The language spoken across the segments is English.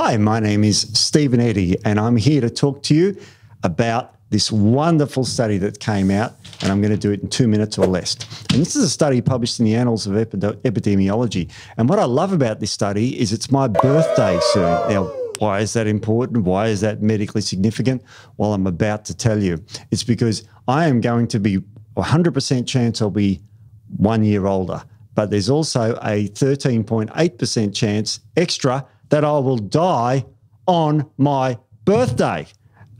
Hi, my name is Stephen Eddey, and I'm here to talk to you about this wonderful study that came out, and I'm going to do it in two minutes or less. And this is a study published in the Annals of Epidemiology. And what I love about this study is it's my birthday soon. Now, why is that important? Why is that medically significant? Well, I'm about to tell you. It's because I am going to be 100% chance I'll be one year older. But there's also a 13.8% chance extra that I will die on my birthday.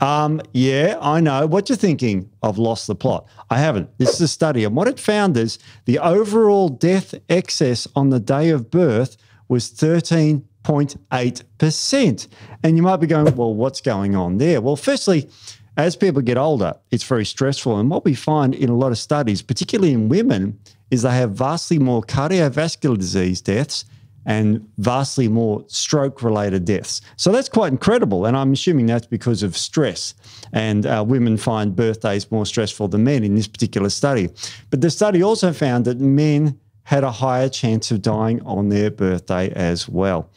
Um, yeah, I know what you're thinking. I've lost the plot. I haven't. This is a study. And what it found is the overall death excess on the day of birth was 13.8%. And you might be going, well, what's going on there? Well, firstly, as people get older, it's very stressful. And what we find in a lot of studies, particularly in women, is they have vastly more cardiovascular disease deaths and vastly more stroke related deaths. So that's quite incredible. And I'm assuming that's because of stress. And uh, women find birthdays more stressful than men in this particular study. But the study also found that men had a higher chance of dying on their birthday as well.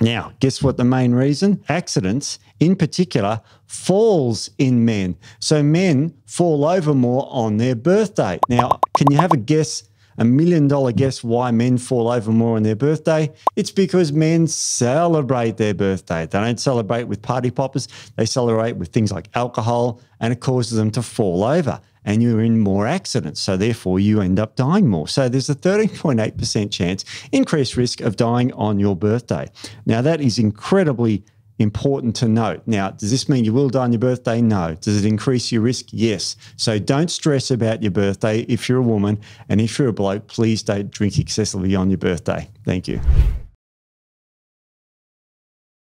Now, guess what the main reason? Accidents, in particular, falls in men. So men fall over more on their birthday. Now, can you have a guess a million dollar guess why men fall over more on their birthday? It's because men celebrate their birthday. They don't celebrate with party poppers, they celebrate with things like alcohol, and it causes them to fall over. And you're in more accidents. So, therefore, you end up dying more. So, there's a 13.8% chance increased risk of dying on your birthday. Now, that is incredibly important to note. Now, does this mean you will die on your birthday? No. Does it increase your risk? Yes. So don't stress about your birthday if you're a woman. And if you're a bloke, please don't drink excessively on your birthday. Thank you.